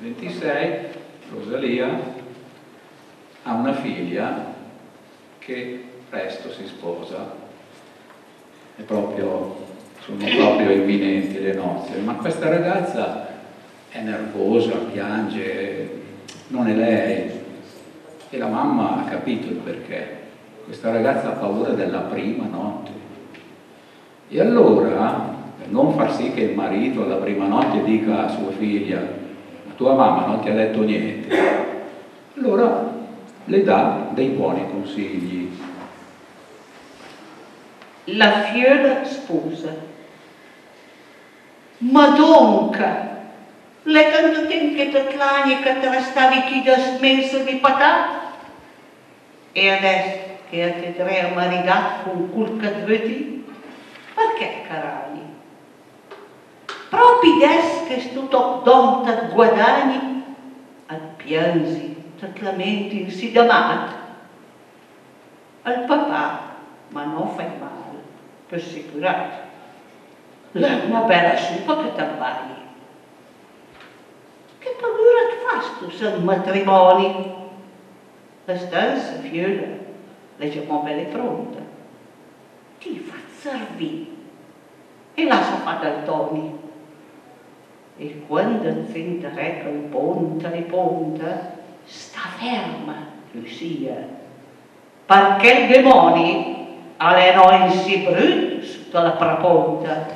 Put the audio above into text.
26 Rosalia ha una figlia che presto si sposa, proprio, sono proprio imminenti le nozze, ma questa ragazza è nervosa, piange, non è lei. E la mamma ha capito il perché. Questa ragazza ha paura della prima notte. E allora, per non far sì che il marito alla prima notte dica a sua figlia, tua mamma non ti ha detto niente, allora le dà dei buoni consigli. La fiera sposa. Madonca, le tanto tempo che ti clani che te restavi chi da smesso di patà? E adesso che ti tre maridato con culca dvetti? Perché carani? Proprio adesso che sto donta guadagni, al piansi lamenti insidiamato al papà, ma non fai male, per sicurare. È una bella supa che ti abbagli. Che paura ti tu sul matrimonio? La stanza, figliola, leggiamo belle pronta. Ti fa servire e lascia fare dal Toni. E quando sente recca il ponte e ponte, sta ferma, Lucia, perché il demonio alle noi si brutta sotto la praponta